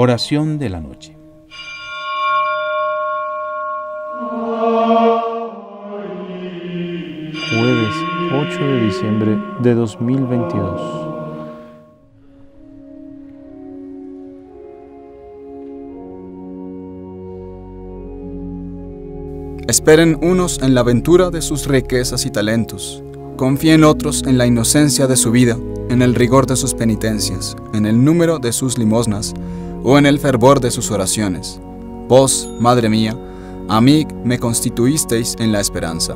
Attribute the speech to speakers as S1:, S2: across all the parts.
S1: Oración de la noche.
S2: Jueves 8 de diciembre de 2022.
S3: Esperen unos en la aventura de sus riquezas y talentos. Confíen otros en la inocencia de su vida, en el rigor de sus penitencias, en el número de sus limosnas o en el fervor de sus oraciones. Vos, Madre mía, a mí me constituisteis en la esperanza.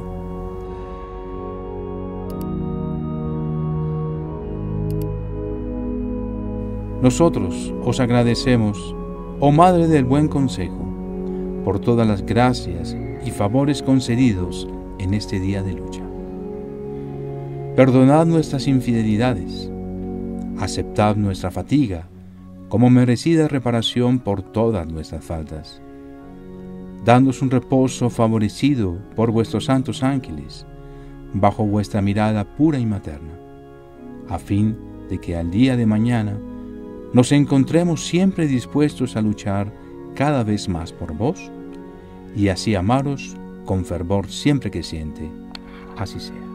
S1: Nosotros os agradecemos, oh Madre del Buen Consejo, por todas las gracias y favores concedidos en este día de lucha. Perdonad nuestras infidelidades, aceptad nuestra fatiga como merecida reparación por todas nuestras faltas. Dándos un reposo favorecido por vuestros santos ángeles, bajo vuestra mirada pura y materna, a fin de que al día de mañana nos encontremos siempre dispuestos a luchar cada vez más por vos y así amaros con fervor siempre que siente. Así sea.